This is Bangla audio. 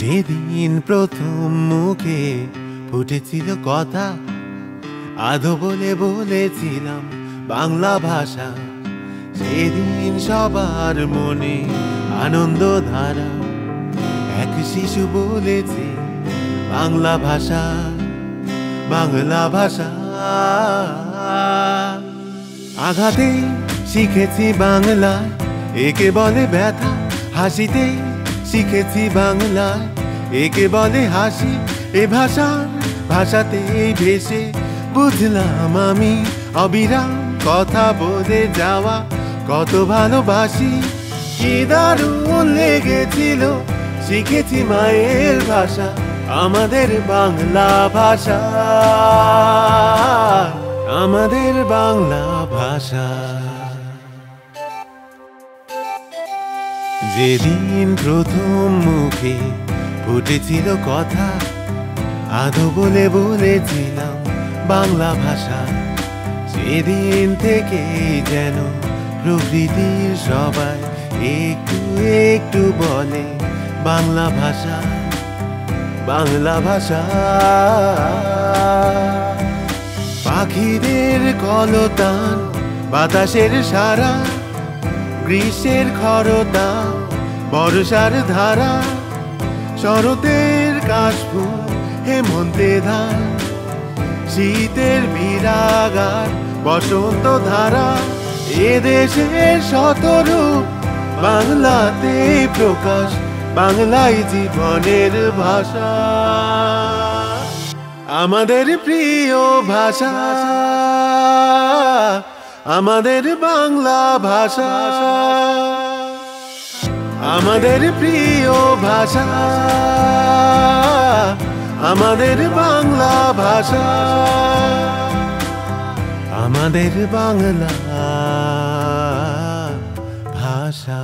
সেদিন প্রথম মুখে ফুটেছিল কথা। আধো বলে বলেছিলাম বাংলা ভাষা। সেদিন সবার মনে আনন্দ ধারা। এক শিশু বলেছে বাংলা ভাষা বাংলা ভাষা। আঘাতে শিখেছি বাংলা একে বলে ব্যথা, হাসিতে শিখেছি বাংলায় একে বলে হাসি, এ ভাষা, ভাষাতে ভেসে। বুঝলাম আমি অবিরাম কথা বলে যাওয়া, কত ভালোবাসি। কি দারুণ লেগেছিল, শিখেছি মায়ের ভাষা, আমাদের বাংলা ভাষা। আমাদের বাংলা ভাষা। যেদিন প্রথম মুখে ফুটেছিল কথা, আদো বলে বলেছিলাম বাংলা ভাষা, সেদিন থেকে যেন প্রকৃতির সবাই একটু একটু বলে বাংলা ভাষা বাংলা ভাষা। পাখিদের কলতান, বাতাসের সারা, গ্রীষ্মের খরতা বর্ষার ধারা, শরতের কাশফুল, হেমন্তে ধান। শীতের বিরাগার, বসন্ত ধারা, এ দেশের শতরূপ। বাংলাতে প্রকাশ বাংলাই জীবনের ভাষা। আমাদের প্রিয় ভাষা, আমাদের বাংলা ভাষা। আমাদের প্রিয় ভাষা আমাদের বাংলা ভাষা আমাদের বাংলা ভাষা।